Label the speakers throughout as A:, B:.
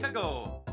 A: Let's go.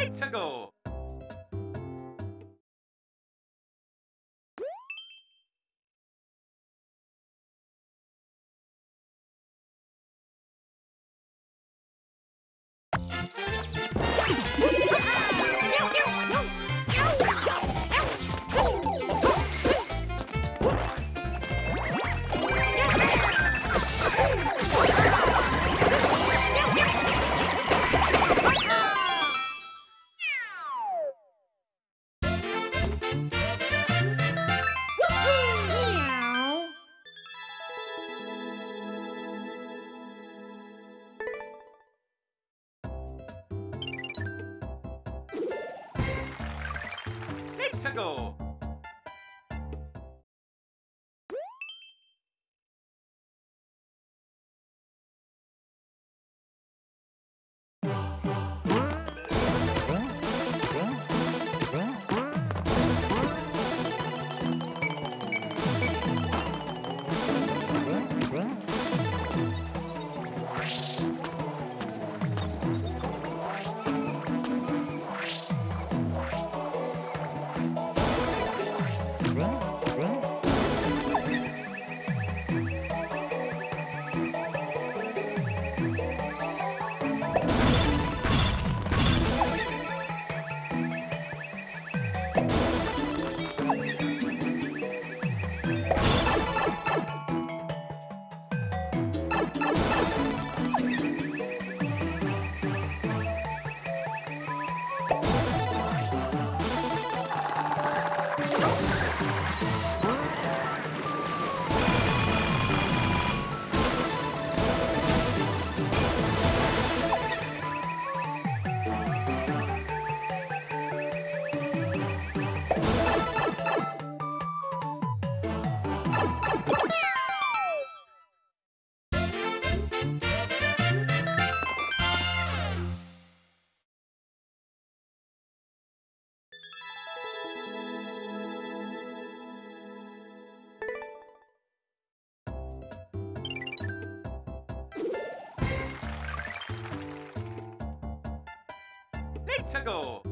A: Let's go. Let's Let's go.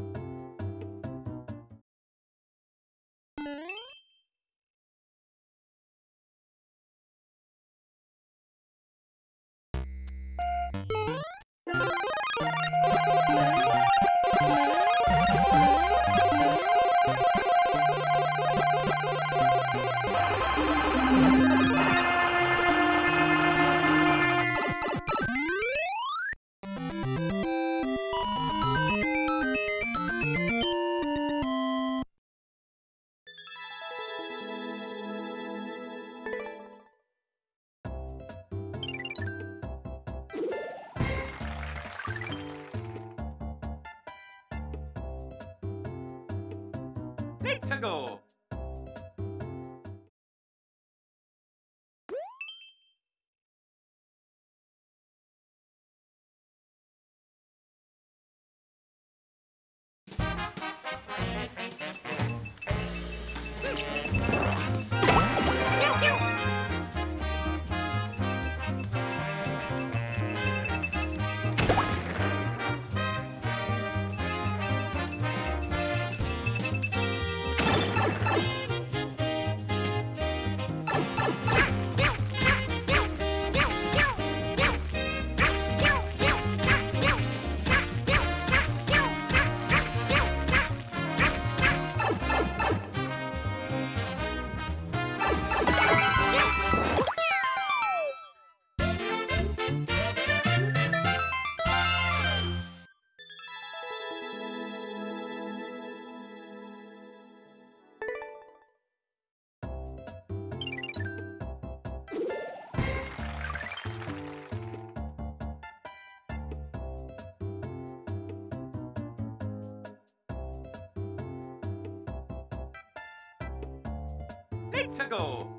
A: Let's go. Let's go. Let's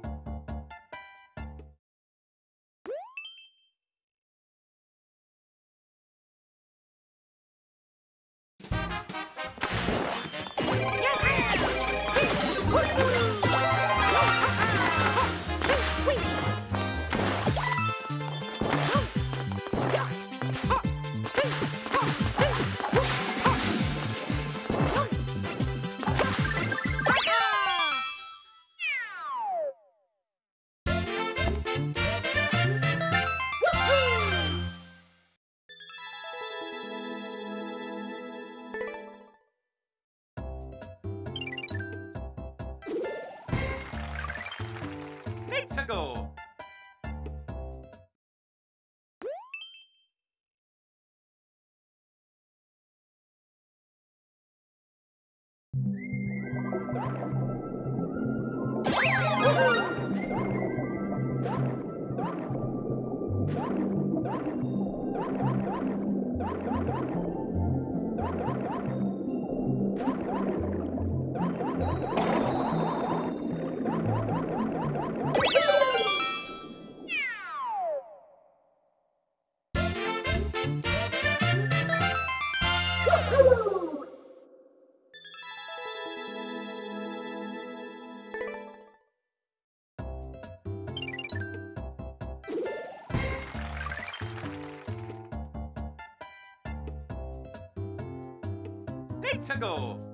A: Let's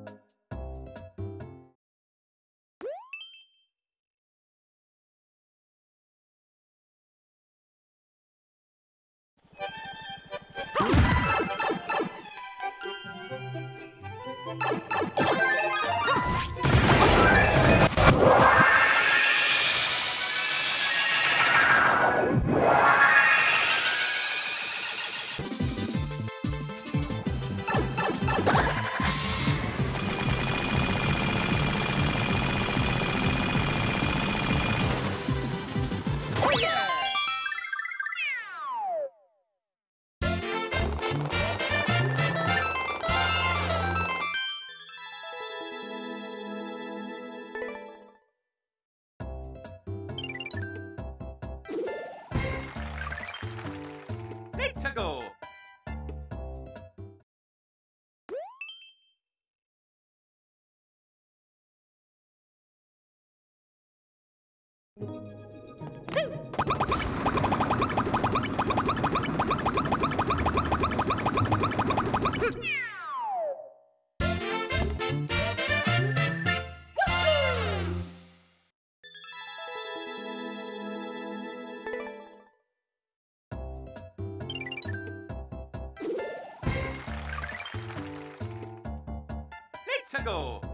A: Let's